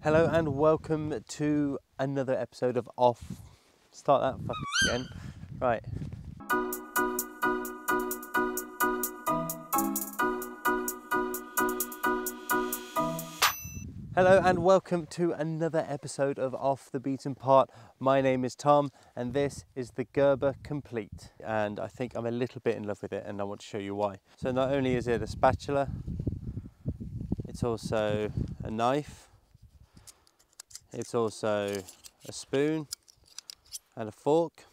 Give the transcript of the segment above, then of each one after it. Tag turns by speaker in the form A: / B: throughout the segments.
A: Hello and welcome to another episode of Off. Start that fucking again. Right. Hello and welcome to another episode of Off the Beaten Pot. My name is Tom and this is the Gerber Compleat. And I think I'm a little bit in love with it and I want to show you why. So not only is it a spatula, it's also a knife, it's also a spoon and a fork.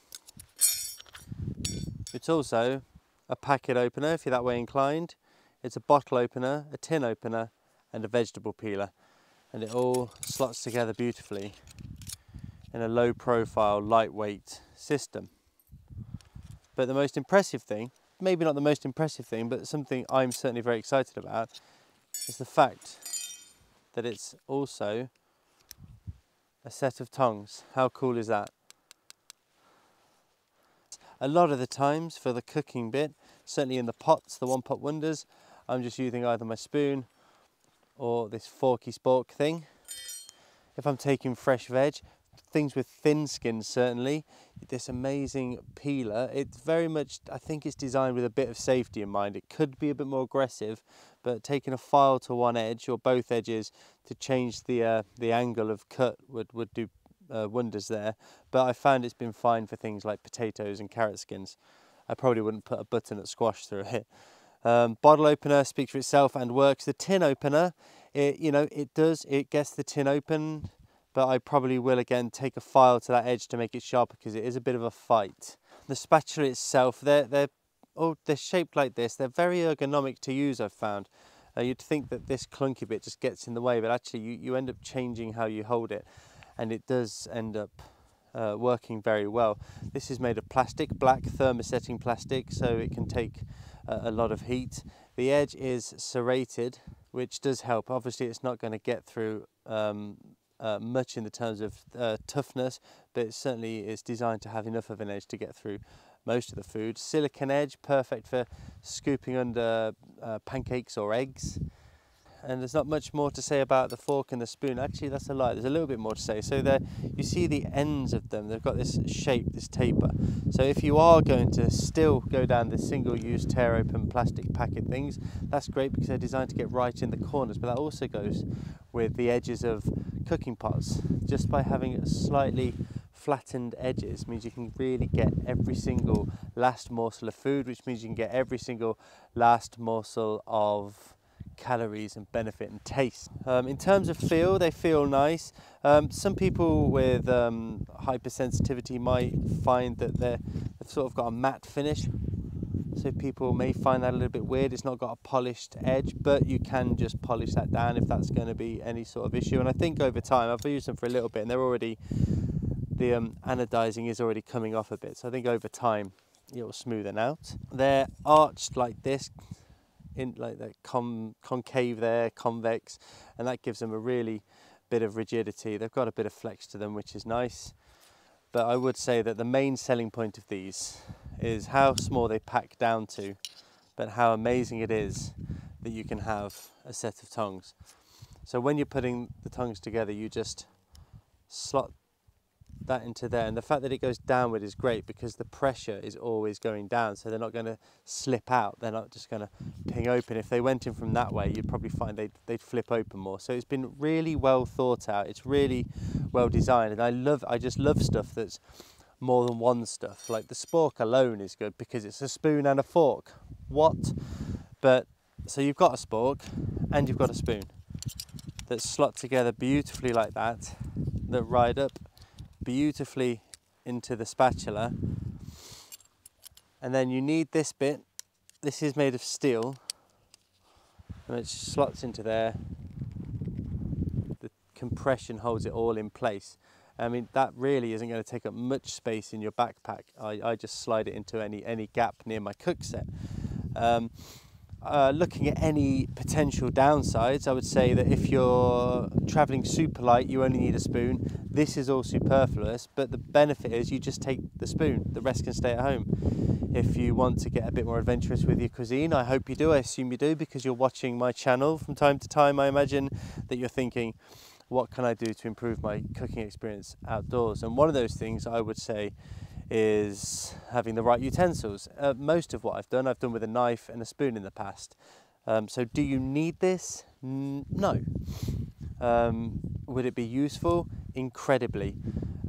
A: It's also a packet opener if you're that way inclined. It's a bottle opener, a tin opener and a vegetable peeler and it all slots together beautifully in a low profile, lightweight system. But the most impressive thing, maybe not the most impressive thing, but something I'm certainly very excited about, is the fact that it's also a set of tongs. How cool is that? A lot of the times for the cooking bit, certainly in the pots, the one pot wonders, I'm just using either my spoon or this forky spork thing. If I'm taking fresh veg, things with thin skin certainly, this amazing peeler, it's very much, I think it's designed with a bit of safety in mind. It could be a bit more aggressive, but taking a file to one edge or both edges to change the, uh, the angle of cut would, would do uh, wonders there. But I found it's been fine for things like potatoes and carrot skins. I probably wouldn't put a button butternut squash through it. Um, bottle opener speaks for itself and works. The tin opener, it, you know, it does, it gets the tin open, but I probably will again take a file to that edge to make it sharper because it is a bit of a fight. The spatula itself, they're, they're, oh, they're shaped like this. They're very ergonomic to use, I've found. Uh, you'd think that this clunky bit just gets in the way, but actually you, you end up changing how you hold it and it does end up uh, working very well. This is made of plastic, black thermosetting plastic, so it can take a lot of heat. The edge is serrated, which does help. Obviously, it's not going to get through um, uh, much in the terms of uh, toughness, but it certainly is designed to have enough of an edge to get through most of the food. Silicon edge, perfect for scooping under uh, pancakes or eggs and there's not much more to say about the fork and the spoon. Actually, that's a lie. There's a little bit more to say. So there, you see the ends of them. They've got this shape, this taper. So if you are going to still go down the single-use tear open plastic packet things, that's great because they're designed to get right in the corners. But that also goes with the edges of cooking pots. Just by having a slightly flattened edges means you can really get every single last morsel of food, which means you can get every single last morsel of calories and benefit and taste. Um, in terms of feel, they feel nice. Um, some people with um, hypersensitivity might find that they've sort of got a matte finish. So people may find that a little bit weird. It's not got a polished edge, but you can just polish that down if that's going to be any sort of issue. And I think over time, I've used them for a little bit, and they're already the um, anodizing is already coming off a bit. So I think over time it will smoothen out. They're arched like this, in like that con concave there, convex, and that gives them a really bit of rigidity. They've got a bit of flex to them, which is nice. But I would say that the main selling point of these is how small they pack down to, but how amazing it is that you can have a set of tongs. So when you're putting the tongs together, you just slot that into there. And the fact that it goes downward is great because the pressure is always going down. So they're not going to slip out. They're not just going to ping open. If they went in from that way, you'd probably find they'd, they'd flip open more. So it's been really well thought out. It's really well designed. And I love, I just love stuff that's more than one stuff. Like the spork alone is good because it's a spoon and a fork. What? But so you've got a spork and you've got a spoon that slot together beautifully like that, that ride up beautifully into the spatula. And then you need this bit. This is made of steel. And it slots into there. The compression holds it all in place. I mean, that really isn't going to take up much space in your backpack. I, I just slide it into any, any gap near my cook set. Um, uh, looking at any potential downsides, I would say that if you're traveling super light, you only need a spoon. This is all superfluous, but the benefit is you just take the spoon, the rest can stay at home. If you want to get a bit more adventurous with your cuisine, I hope you do, I assume you do, because you're watching my channel from time to time. I imagine that you're thinking, what can I do to improve my cooking experience outdoors? And one of those things I would say is having the right utensils. Uh, most of what I've done, I've done with a knife and a spoon in the past. Um, so do you need this? N no. Um, would it be useful? Incredibly.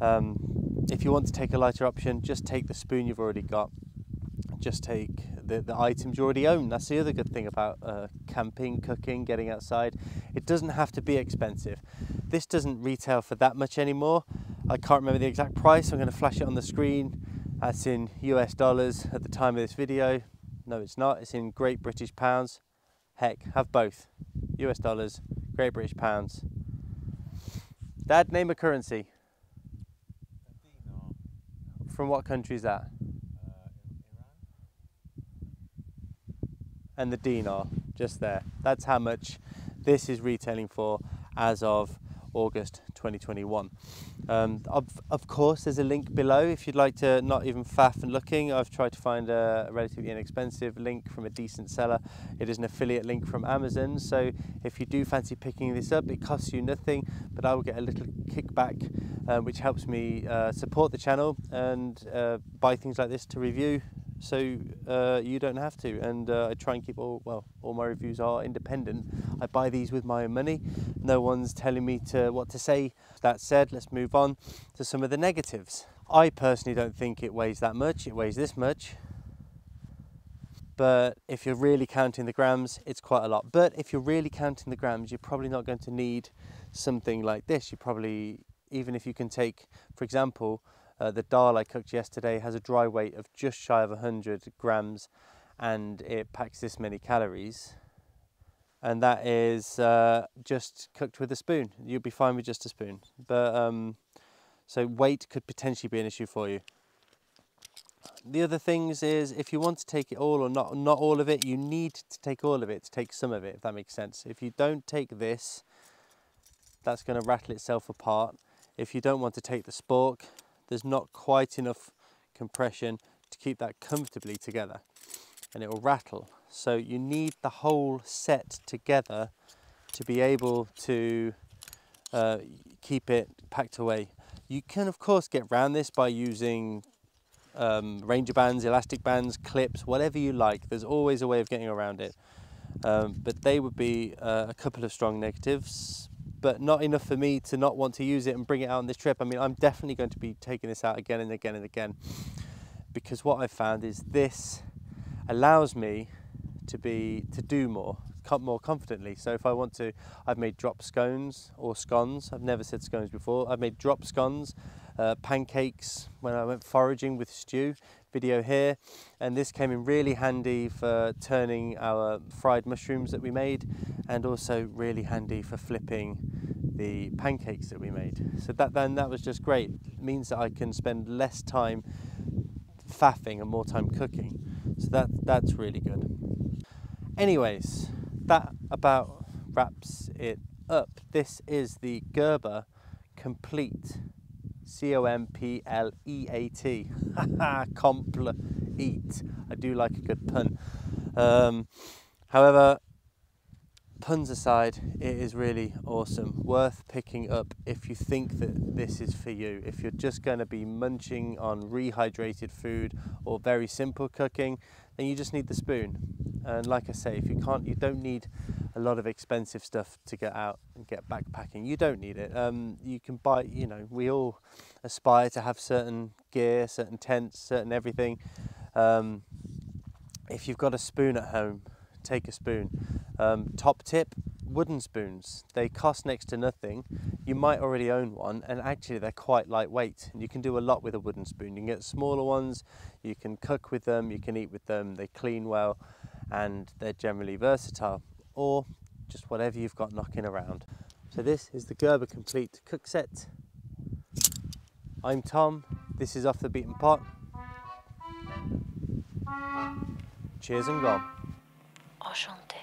A: Um, if you want to take a lighter option, just take the spoon you've already got. Just take the, the items you already own. That's the other good thing about uh, camping, cooking, getting outside. It doesn't have to be expensive. This doesn't retail for that much anymore. I can't remember the exact price. I'm going to flash it on the screen. That's in US dollars at the time of this video. No, it's not. It's in Great British Pounds. Heck, have both. US dollars, Great British Pounds. Dad, name a currency. From what country is that? and the dinar just there. That's how much this is retailing for as of August 2021. Um, of, of, course, there's a link below if you'd like to not even faff and looking. I've tried to find a relatively inexpensive link from a decent seller. It is an affiliate link from Amazon, so if you do fancy picking this up, it costs you nothing, but I will get a little kickback, uh, which helps me uh, support the channel and uh, buy things like this to review so uh, you don't have to. And uh, I try and keep all well, all my reviews are independent. I buy these with my own money. No one's telling me to what to say. That said, let's move on to some of the negatives. I personally don't think it weighs that much. It weighs this much. But if you're really counting the grams, it's quite a lot. But if you're really counting the grams, you're probably not going to need something like this. You probably, even if you can take, for example, uh, the dal I cooked yesterday has a dry weight of just shy of 100 grams and it packs this many calories. And that is uh, just cooked with a spoon. You'll be fine with just a spoon. But um, so weight could potentially be an issue for you. The other things is if you want to take it all or not, not all of it, you need to take all of it to take some of it, if that makes sense. If you don't take this, that's going to rattle itself apart. If you don't want to take the spork, there's not quite enough compression to keep that comfortably together and it will rattle. So you need the whole set together to be able to uh, keep it packed away. You can of course get around this by using um, ranger bands, elastic bands, clips, whatever you like. There's always a way of getting around it. Um, but they would be uh, a couple of strong negatives but not enough for me to not want to use it and bring it out on this trip. I mean, I'm definitely going to be taking this out again and again and again because what I've found is this allows me to be to do more more confidently. So if I want to, I've made drop scones or scones. I've never said scones before. I've made drop scones, uh, pancakes when I went foraging with stew. Video here, and this came in really handy for turning our fried mushrooms that we made, and also really handy for flipping the pancakes that we made. So that then that was just great. It means that I can spend less time faffing and more time cooking. So that that's really good. Anyways, that about wraps it up. This is the Gerber Compleat. C-O-M-P-L-E-A-T. Complete. I do like a good pun. Um, however, puns aside, it is really awesome. Worth picking up if you think that this is for you. If you're just going to be munching on rehydrated food or very simple cooking, then you just need the spoon. And like I say, if you can't, you don't need a lot of expensive stuff to get out and get backpacking. You don't need it. Um, you can buy, you know, we all aspire to have certain gear, certain tents, certain everything. Um, if you've got a spoon at home, take a spoon. Um, top tip, wooden spoons. They cost next to nothing. You might already own one and actually they're quite lightweight and you can do a lot with a wooden spoon. You can get smaller ones, you can cook with them, you can eat with them, they clean well and they're generally versatile or just whatever you've got knocking around. So this is the Gerber Compleat Cook Set. I'm Tom, this is Off the Beaten Pot. Cheers and gone. Enchanté.